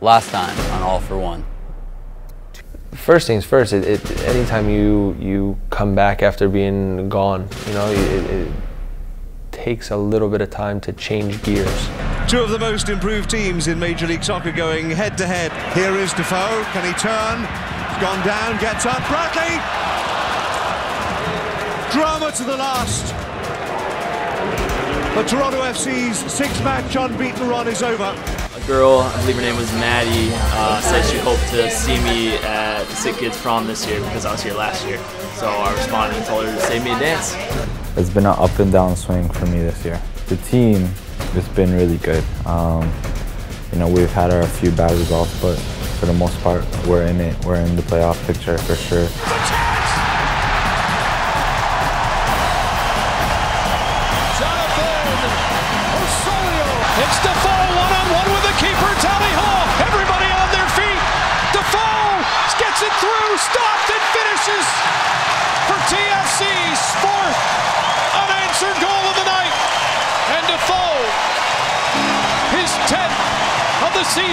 last time on All for One. First things first, it, it, anytime you, you come back after being gone, you know, it, it takes a little bit of time to change gears. Two of the most improved teams in Major League Soccer going head to head. Here is Defoe. Can he turn? He's gone down, gets up. Bradley! Drama to the last. The Toronto FC's six-match unbeaten run is over. Girl, I believe her name was Maddie, uh, said she hoped to see me at the Sick Kids Prom this year because I was here last year. So I responded and told her to save me a dance. It's been an up and down swing for me this year. The team has been really good. Um, you know, we've had our few bad results, but for the most part, we're in it. We're in the playoff picture for sure.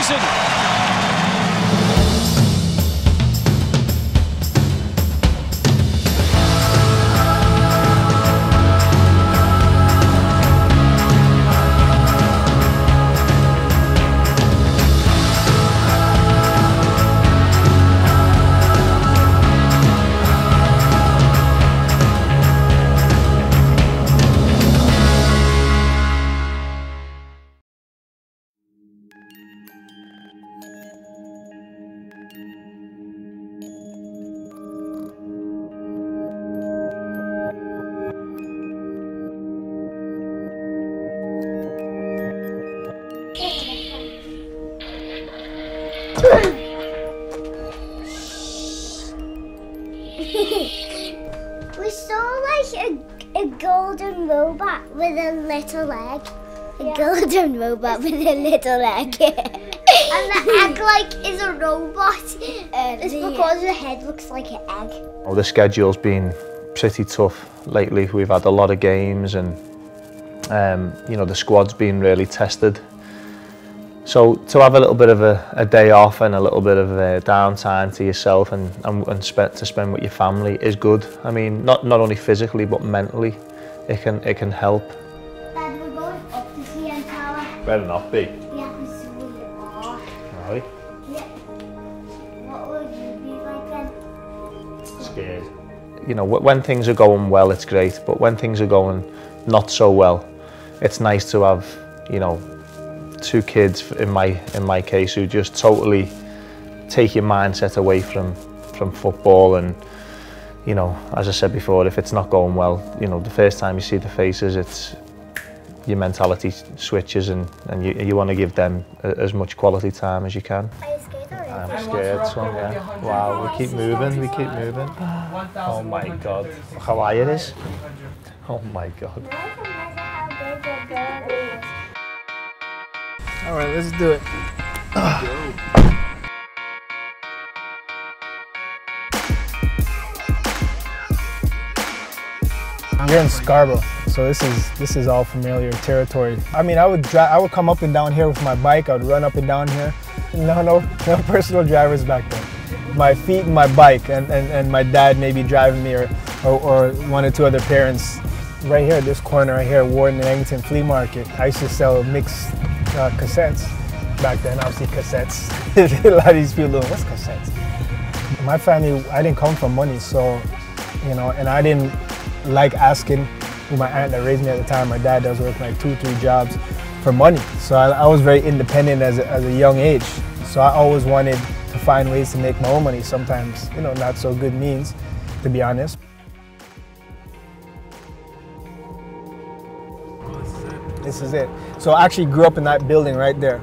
Season. Little leg. A golden robot with a little leg. and the egg like is a robot. it's because the head looks like an egg. Well, the schedule's been pretty tough lately. We've had a lot of games and um, you know the squad's been really tested. So to have a little bit of a, a day off and a little bit of a downtime to yourself and, and, and spend, to spend with your family is good. I mean, not, not only physically but mentally, it can, it can help. Better not be. Yeah, because we are. Right. Yeah. What would you be like then? Scared. You know, when things are going well, it's great, but when things are going not so well, it's nice to have, you know, two kids in my in my case who just totally take your mindset away from from football and you know as I said before if it's not going well you know the first time you see the faces it's your mentality switches and and you, you want to give them a, as much quality time as you can. Are you scared already? I'm scared son yeah. wow we keep moving we keep moving. Oh my god. Look how high it is? Oh my god. All right, let's do it. We're in Scarborough, so this is this is all familiar territory. I mean, I would I would come up and down here with my bike. I would run up and down here. No, no, no personal drivers back then. My feet and my bike, and, and, and my dad maybe driving me, or, or, or one or two other parents. Right here, at this corner right here, Warden and Eglinton Flea Market. I used to sell mixed uh, cassettes back then. Obviously, cassettes. a lot of these people. What's cassettes? My family, I didn't come from money, so you know, and I didn't like asking my aunt that raised me at the time. My dad does work like two, three jobs for money, so I, I was very independent as a, as a young age. So I always wanted to find ways to make my own money. Sometimes, you know, not so good means, to be honest. This is it. So I actually grew up in that building right there.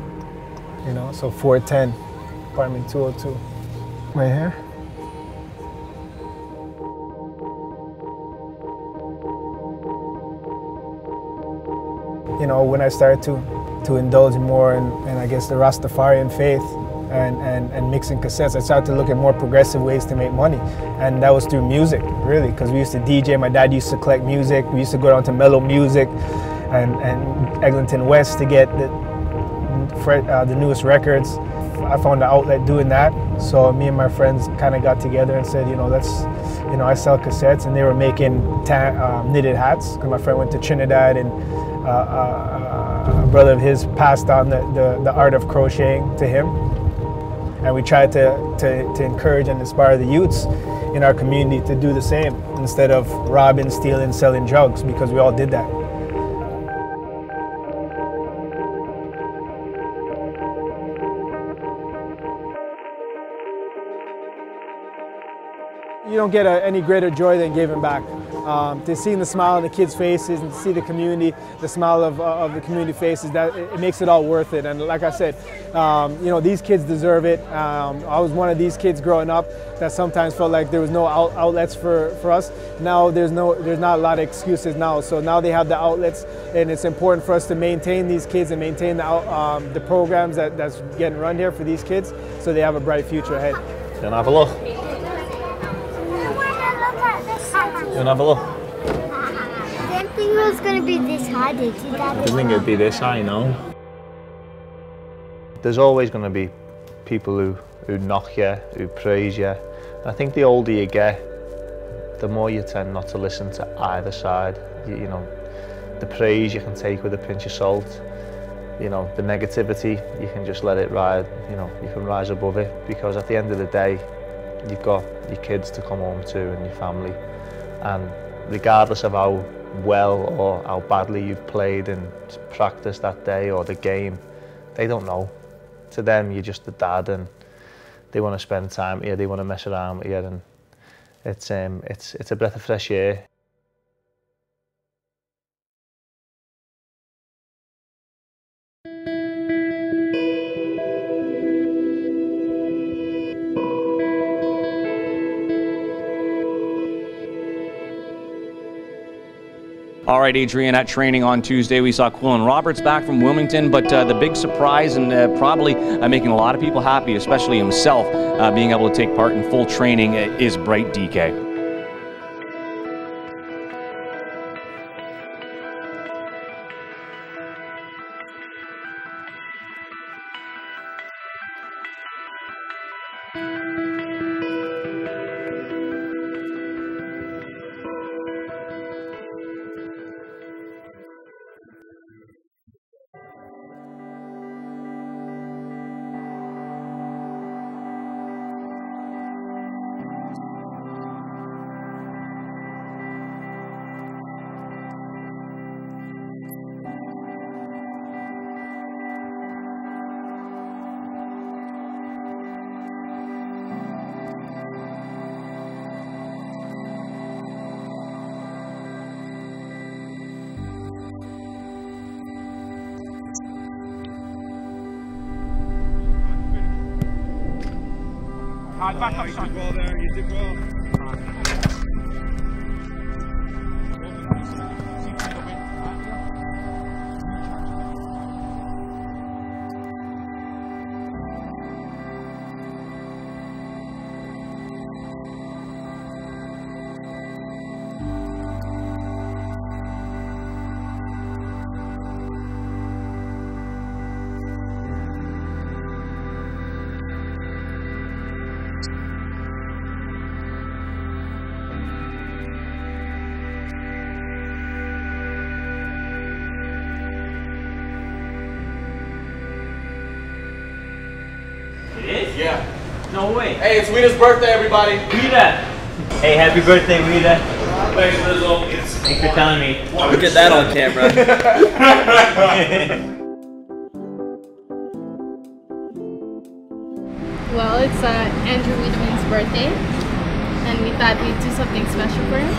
You know, so 410, apartment 202. Right here. You know, when I started to, to indulge more in, in, I guess, the Rastafarian faith and, and, and mixing cassettes, I started to look at more progressive ways to make money. And that was through music, really, because we used to DJ. My dad used to collect music. We used to go down to Mellow Music and, and Eglinton West to get the, uh, the newest records. I found an outlet doing that. So me and my friends kind of got together and said, you know, let's, you know, I sell cassettes, and they were making um, knitted hats because my friend went to Trinidad and. Uh, uh, a brother of his passed on the, the, the art of crocheting to him and we tried to, to, to encourage and inspire the youths in our community to do the same instead of robbing, stealing, selling drugs because we all did that. You don't get a, any greater joy than giving back um, to seeing the smile on the kids' faces and to see the community, the smile of, uh, of the community faces, that it, makes it all worth it. And like I said, um, you know, these kids deserve it. Um, I was one of these kids growing up that sometimes felt like there was no out, outlets for, for us. Now there's no, there's not a lot of excuses now. So now they have the outlets, and it's important for us to maintain these kids and maintain the, um, the programs that, that's getting run here for these kids, so they have a bright future ahead. Can have a look? You want to have a look? I didn't think it was going to be this high, did you, Daddy? I didn't think it'd be this high, no. There's always going to be people who, who knock you, who praise you. I think the older you get, the more you tend not to listen to either side. You, you know, the praise you can take with a pinch of salt. You know, the negativity, you can just let it ride, you know, you can rise above it because at the end of the day, you've got your kids to come home to and your family and regardless of how well or how badly you've played and practiced that day or the game, they don't know. To them, you're just a dad and they want to spend time here, they want to mess around you and it's, um, it's, it's a breath of fresh air. All right, Adrian, at training on Tuesday, we saw Quillan Roberts back from Wilmington, but uh, the big surprise and uh, probably uh, making a lot of people happy, especially himself, uh, being able to take part in full training uh, is Bright Dike. Back up, son. You did well there, you did well. Yeah. No way. Hey, it's Weeda's birthday, everybody. Weeda. Hey, happy birthday, Weeda. Thanks, Rizzo. Thanks for telling me. Look at that on camera. well, it's uh, Andrew Wiedeman's birthday, and we thought we'd do something special for him.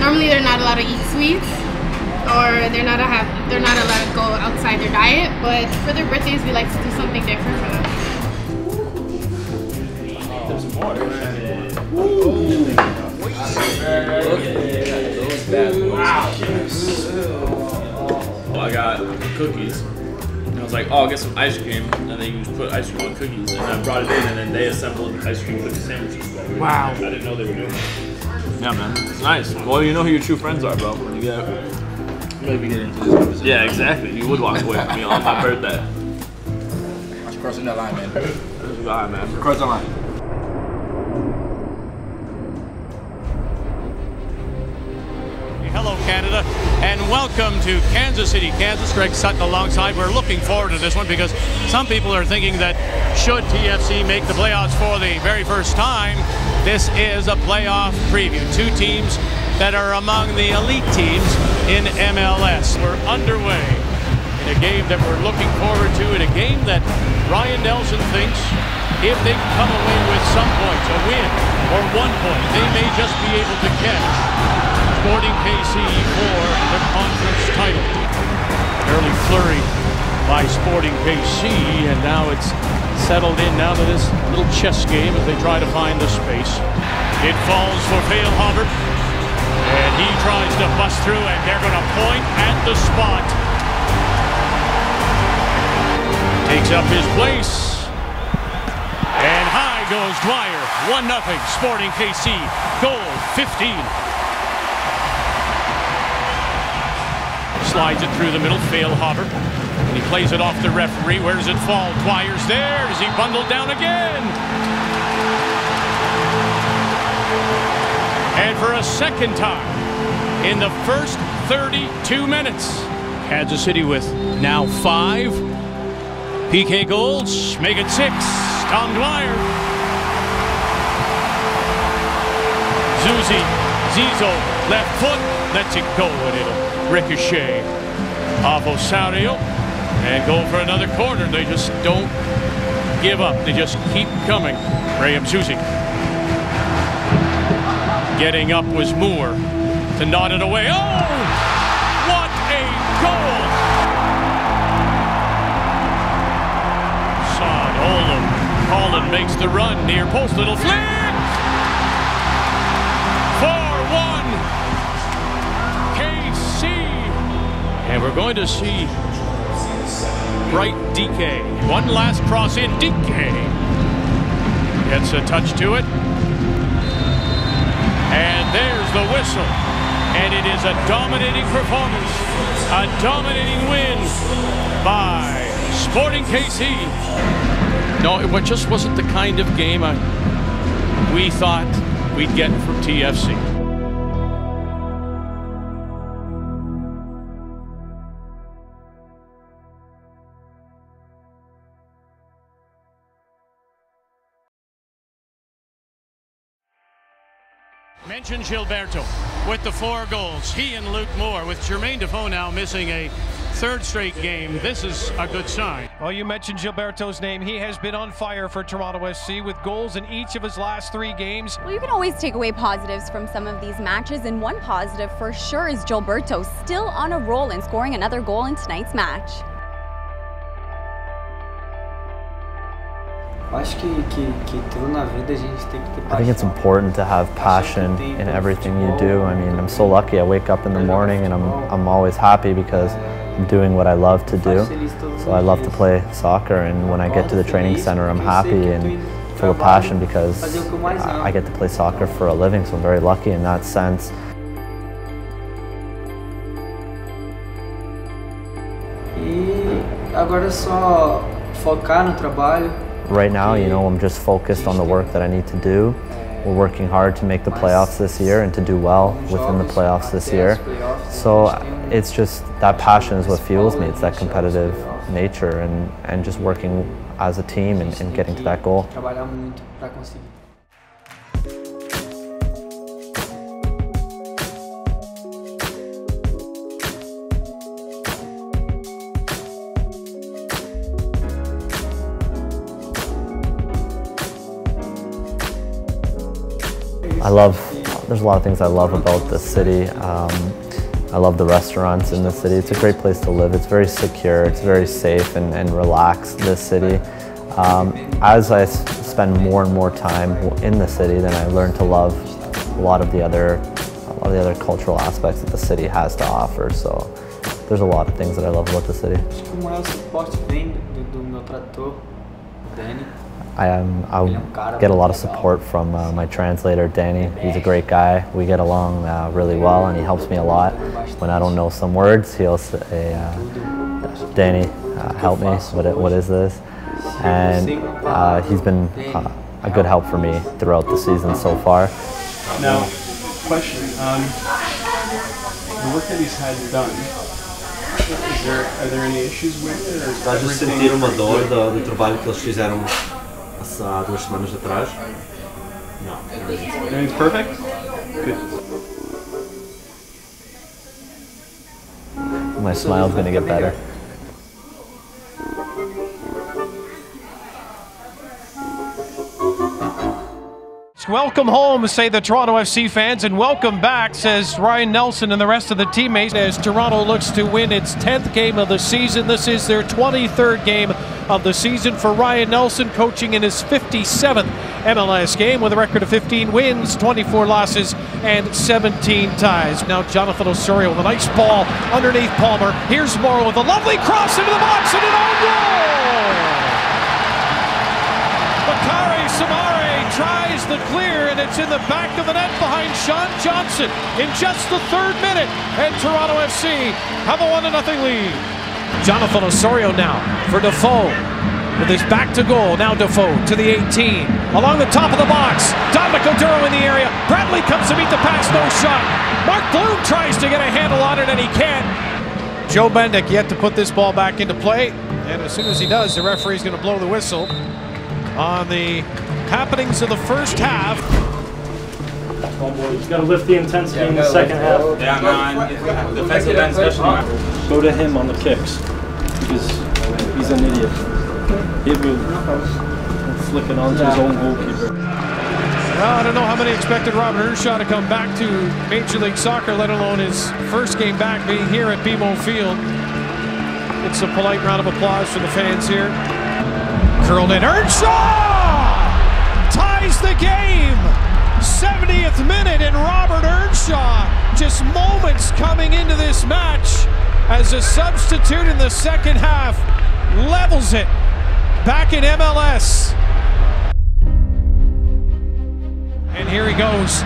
Normally, they're not allowed to eat sweets, or they're not a have, they're not allowed to go outside their diet. But for their birthdays, we like to do something different for them. Wow. Well, I got cookies. And I was like, oh, I'll get some ice cream. And then you just put ice cream on cookies. And I brought it in, and then they assembled ice cream cookie sandwiches. Wow. I didn't know they were doing that. Yeah, man. It's nice. Well, you know who your true friends are, bro. When you get Maybe get into this Yeah, exactly. You would walk away from me on my birthday. Crossing the line, man. Crossing the line, man. Cross the line. Canada, and welcome to Kansas City, Kansas. Greg Sutton alongside. We're looking forward to this one because some people are thinking that should TFC make the playoffs for the very first time, this is a playoff preview. Two teams that are among the elite teams in MLS. We're underway in a game that we're looking forward to, in a game that Ryan Nelsen thinks if they come away with some points, a win or one point, they may just be able to catch Sporting KC for the conference title. Early flurry by Sporting KC, and now it's settled in now to this little chess game as they try to find the space. It falls for Feilhaber, and he tries to bust through, and they're going to point at the spot. Takes up his place. And high goes Dwyer. 1 0 Sporting KC. Goal 15. Slides it through the middle, Feilhaber. And he plays it off the referee. Where does it fall? Dwyer's there. Is he bundled down again? And for a second time in the first 32 minutes, Kansas City with now five. PK goals, make it six. Dom Dwyer. Zusi, Zizo, left foot, lets it go, and it'll ricochet off Osorio and go for another corner. They just don't give up. They just keep coming. Graham Zusi. Getting up was Moore to nod it away. Oh! What a goal! Son. Holland makes the run near post. Little flick! We're going to see Bright Dike. One last cross in. Dike gets a touch to it. And there's the whistle. And it is a dominating performance. A dominating win by Sporting KC. No, it just wasn't the kind of game I, we thought we'd get from TFC. Mention Gilberto with the four goals. He and Luke Moore with Jermain Defoe now missing a third straight game. This is a good sign. Well, you mentioned Gilberto's name. He has been on fire for Toronto FC with goals in each of his last three games. Well, you can always take away positives from some of these matches, and one positive for sure is Gilberto still on a roll and scoring another goal in tonight's match. I think it's important to have passion in everything you do. I mean, I'm so lucky. I wake up in the morning and I'm, I'm always happy because I'm doing what I love to do. So I love to play soccer, and when I get to the training center, I'm happy and full of passion because I get to play soccer for a living. So I'm very lucky in that sense. E agora é só focar no trabalho. Right now, you know, I'm just focused on the work that I need to do. We're working hard to make the playoffs this year and to do well within the playoffs this year. So it's just that passion is what fuels me. It's that competitive nature and, and just working as a team and, and getting to that goal. I love, there's a lot of things I love about the city. Um, I love the restaurants in the city. It's a great place to live. It's very secure. It's very safe and, and relaxed, this city. Um, as I spend more and more time in the city, then I learn to love a lot of the other, a lot of the other cultural aspects that the city has to offer. So there's a lot of things that I love about the city. Danny. I, um, I get a lot of support from uh, my translator, Danny. He's a great guy. We get along uh, really well, and he helps me a lot. When I don't know some words, he'll say, uh, Danny, uh, help me. What, what is this? and uh, he's been uh, a good help for me throughout the season so far. Now, question. Um, the work that he's had done, is there, are there any issues with it? Or is Estás a everything sentir uma pretty dor do, do trabalho que eles fizeram há duas semanas atrás? Não. Everything's perfect? Good. My smile's gonna get better. Welcome home, say the Toronto FC fans, and welcome back, says Ryan Nelsen and the rest of the teammates, as Toronto looks to win its 10th game of the season. This is their 23rd game of the season for Ryan Nelsen, coaching in his 57th MLS game with a record of 15 wins, 24 losses, and 17 ties. Now, Jonathan Osorio with a nice ball underneath Palmer. Here's Morrow with a lovely cross into the box and an own goal! Bakary Soumaré tries the clear, and it's in the back of the net behind Sean Johnson in just the third minute. And Toronto FC have a 1 0 lead. Jonathan Osorio now for Defoe with his back to goal. Now Defoe to the 18. Along the top of the box. Dominic Oduro in the area. Bradley comes to meet the pass, no shot. Mark Bloom tries to get a handle on it, and he can't. Joe Bendik yet to put this ball back into play. And as soon as he does, the referee's going to blow the whistle on the happenings of the first half. He's got to lift the intensity in the second half. Yeah, man. Defensive end especially. Go to him on the kicks because he's an idiot. He will flick it onto his own goalkeeper. Well, I don't know how many expected Robert Earnshaw to come back to Major League Soccer, let alone his first game back being here at BMO Field. It's a polite round of applause for the fans here. Curled in. Earnshaw ties the game. 70th minute, and Robert Earnshaw just moments coming into this match as a substitute in the second half levels it back in MLS. And here he goes.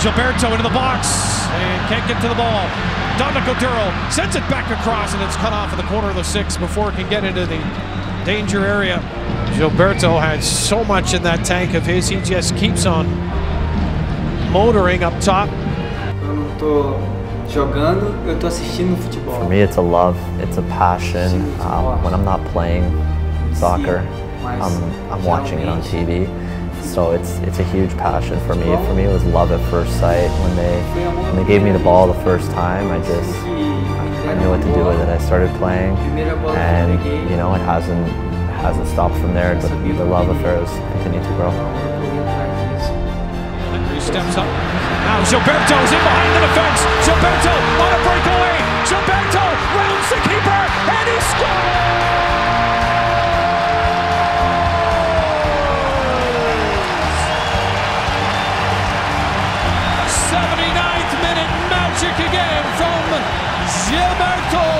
Gilberto into the box and can't get to the ball. Dominic Oduro sends it back across and it's cut off in the corner of the six before it can get into the danger area. Gilberto had so much in that tank of his, he just keeps on motoring up top. Eu não tô jogando, eu tô assistindo futebol. For me, it's a love, it's a passion. Um, when I'm not playing soccer, I'm, I'm watching it on TV. So it's it's a huge passion for me. For me, it was love at first sight. When they when they gave me the ball the first time, I just I knew what to do with it. I started playing, and you know it hasn't hasn't stopped from there. But the love affair has continued to grow. He steps up. Now Gilberto's in behind the defense. Gilberto on a breakaway. Gilberto rounds the keeper and he scores! 79th minute magic again from Gilberto.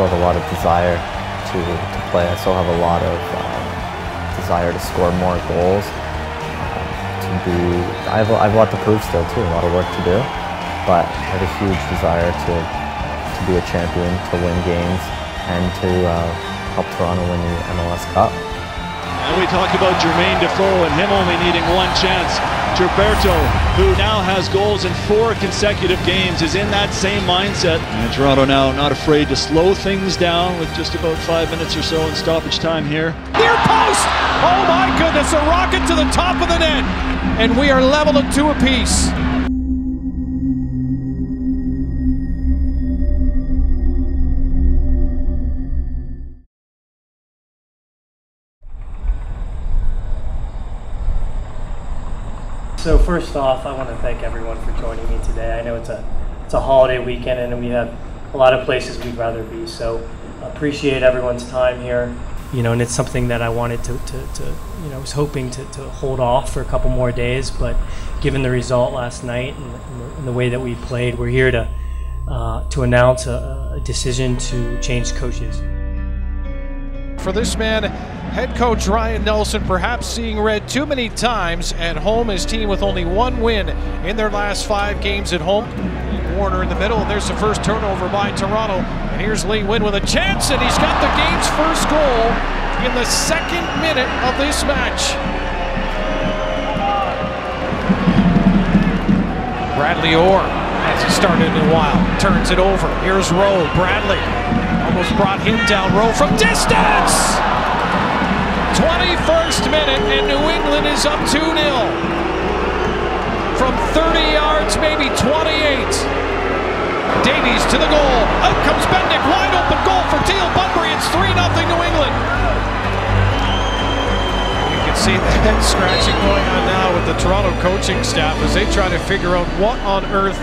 Still have a lot of desire to, to play. I still have a lot of um, desire to score more goals. Um, to be, I have, I have a lot to prove still too, a lot of work to do. But I have a huge desire to, to be a champion, to win games, and to uh, help Toronto win the MLS Cup. And we talk about Jermain Defoe and him only needing one chance. Gilberto, who now has goals in four consecutive games, is in that same mindset. And Toronto now not afraid to slow things down with just about five minutes or so in stoppage time here. Near post! Oh my goodness, a rocket to the top of the net. And we are level at two apiece. So first off, I want to thank everyone for joining me today. I know it's a it's a holiday weekend and we have a lot of places we'd rather be. So appreciate everyone's time here. You know, and it's something that I wanted to, to, to you know, was hoping to, to hold off for a couple more days, but given the result last night and, and the way that we played, we're here to uh, to announce a, a decision to change coaches. For this man, head coach Ryan Nelsen, perhaps seeing red too many times at home. His team with only one win in their last five games at home. Warner in the middle, there's the first turnover by Toronto. And here's Lee Nguyen with a chance, and he's got the game's first goal in the second minute of this match. Bradley Orr hasn't started in a while. Turns it over. Here's Rowe. Bradley almost brought him down. Rowe from distance! 21st minute, and New England is up 2 0. From 30 yards, maybe 28. Davies to the goal. Out comes Bendik. Wide open goal for Teal Bunbury. It's 3 0 New England. You can see the head scratching going on now with the Toronto coaching staff as they try to figure out what on earth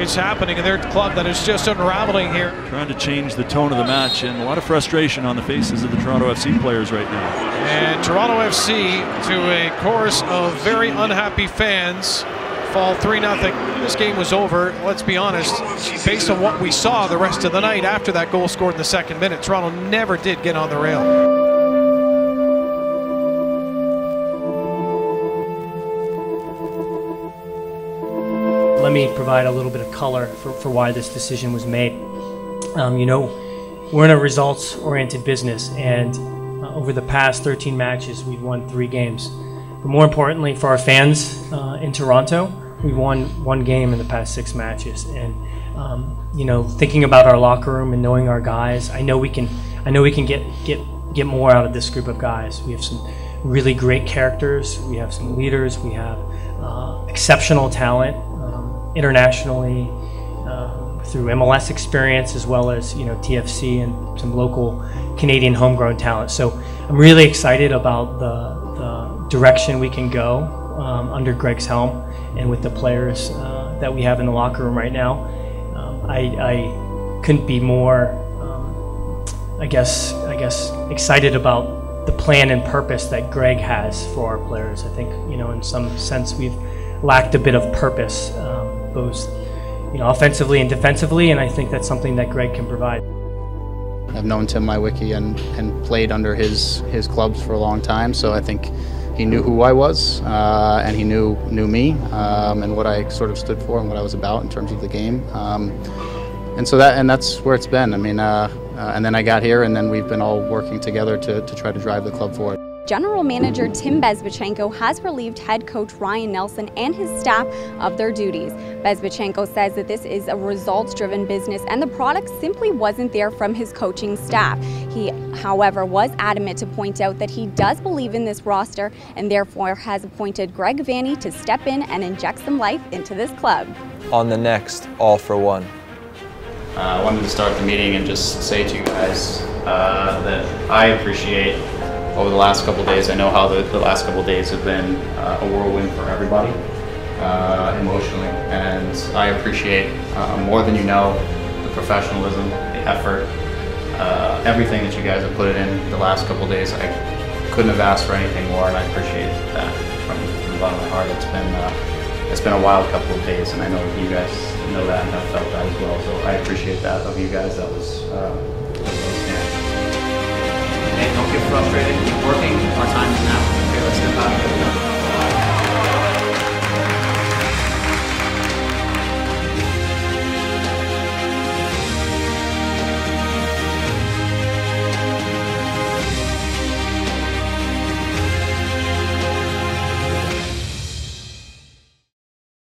is happening in their club that is just unraveling here. Trying to change the tone of the match and a lot of frustration on the faces of the Toronto FC players right now. And Toronto FC, to a chorus of very unhappy fans, fall 3 0. This game was over, let's be honest, based on what we saw the rest of the night after that goal scored in the second minute. Toronto never did get on the rail. Let me provide a little bit of color for, for why this decision was made. Um, you know, we're in a results oriented business, and uh, over the past 13 matches, we've won three games. But more importantly, for our fans uh, in Toronto, we've won one game in the past six matches. And um, you know, thinking about our locker room and knowing our guys, I know we can. I know we can get get get more out of this group of guys. We have some really great characters. We have some leaders. We have uh, exceptional talent internationally um, through MLS experience as well as you know TFC and some local Canadian homegrown talent. So I'm really excited about the, the direction we can go um, under Greg's helm and with the players uh, that we have in the locker room right now. Um, I, I couldn't be more, um, I guess, I guess, excited about the plan and purpose that Greg has for our players. I think you know, in some sense, we've lacked a bit of purpose, um, both you know, offensively and defensively, and I think that's something that Greg can provide. I've known Tim Mywicki and, and played under his, his clubs for a long time, so I think he knew who I was uh, and he knew knew me um, and what I sort of stood for and what I was about in terms of the game. Um, and so that and that's where it's been. I mean, uh, uh, and then I got here, and then we've been all working together to, to try to drive the club forward. General Manager Tim Bezbatchenko has relieved head coach Ryan Nelsen and his staff of their duties. Bezbatchenko says that this is a results-driven business and the product simply wasn't there from his coaching staff. He, however, was adamant to point out that he does believe in this roster and therefore has appointed Greg Vanney to step in and inject some life into this club. On the next All for One. Uh, I wanted to start the meeting and just say to you guys uh, that I appreciate over the last couple days. I know how the, the last couple days have been uh, a whirlwind for everybody uh, emotionally, and I appreciate uh, more than you know the professionalism, the effort, uh, everything that you guys have put in the last couple days. I couldn't have asked for anything more, and I appreciate that from, from the bottom of my heart. It's been uh, it's been a wild couple of days, and I know you guys know that and have felt that as well. So I appreciate that of you guys. That was. Uh, get frustrated. Keep working. Our time is now. Okay, let's step out.